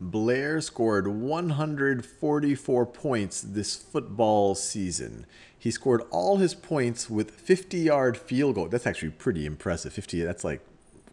Blair scored 144 points this football season. He scored all his points with 50 yard field goal. That's actually pretty impressive. 50, that's like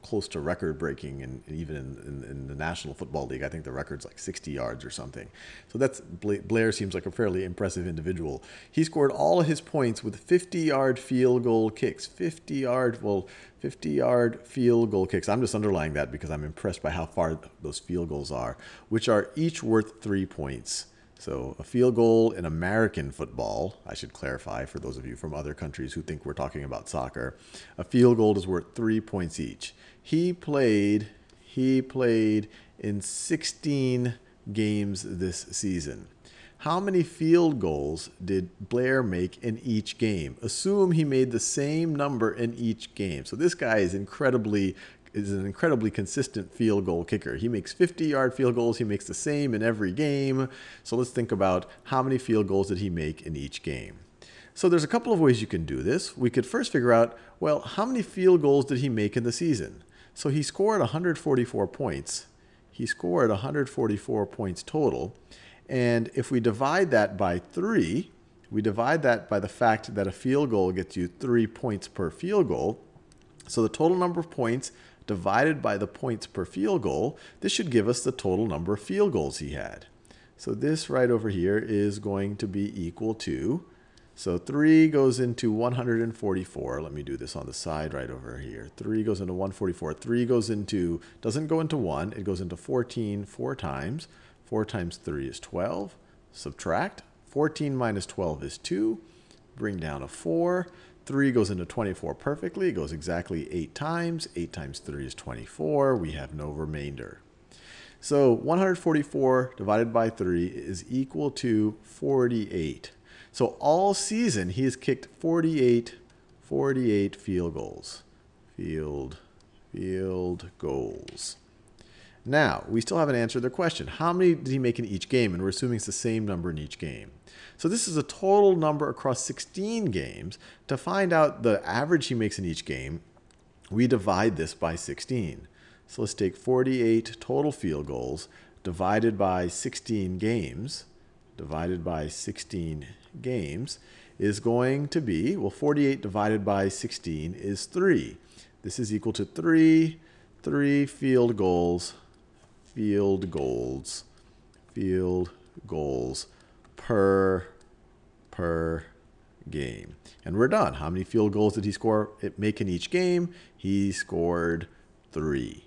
close to record breaking and even in, in, in, the National Football League. I think the record's like 60 yards or something. So that's Blair seems like a fairly impressive individual. He scored all of his points with 50 yard field goal kicks. 50 yard, well, 50 yard field goal kicks. I'm just underlining that because I'm impressed by how far those field goals are, which are each worth three points. So a field goal in American football, I should clarify for those of you from other countries who think we're talking about soccer, a field goal is worth three points each. He played, he played in 16 games this season. How many field goals did Blair make in each game? Assume he made the same number in each game. So this guy is incredibly is an incredibly consistent field goal kicker. He makes 50 yard field goals. He makes the same in every game. So let's think about how many field goals did he make in each game. So there's a couple of ways you can do this. We could first figure out, well, how many field goals did he make in the season? So he scored 144 points. He scored 144 points total. And if we divide that by three, we divide that by the fact that a field goal gets you three points per field goal. So the total number of points divided by the points per field goal, this should give us the total number of field goals he had. So this right over here is going to be equal to, so 3 goes into 144. Let me do this on the side right over here. 3 goes into 144. 3 goes into, doesn't go into 1, it goes into 14 four times. 4 times 3 is 12. Subtract. 14 minus 12 is 2. Bring down a 4. 3 goes into 24 perfectly. It goes exactly 8 times. 8 times 3 is 24. We have no remainder. So 144 divided by 3 is equal to 48. So all season, he has kicked 48, 48 field goals. Field, field goals. Now, we still haven't answered the question. How many did he make in each game? And we're assuming it's the same number in each game. So this is a total number across 16 games. To find out the average he makes in each game, we divide this by 16. So let's take 48 total field goals divided by 16 games, divided by 16 games is going to be, well, 48 divided by 16 is 3. This is equal to 3, 3 field goals, field goals, field goals per, per game. And we're done. How many field goals did he score It make in each game? He scored 3.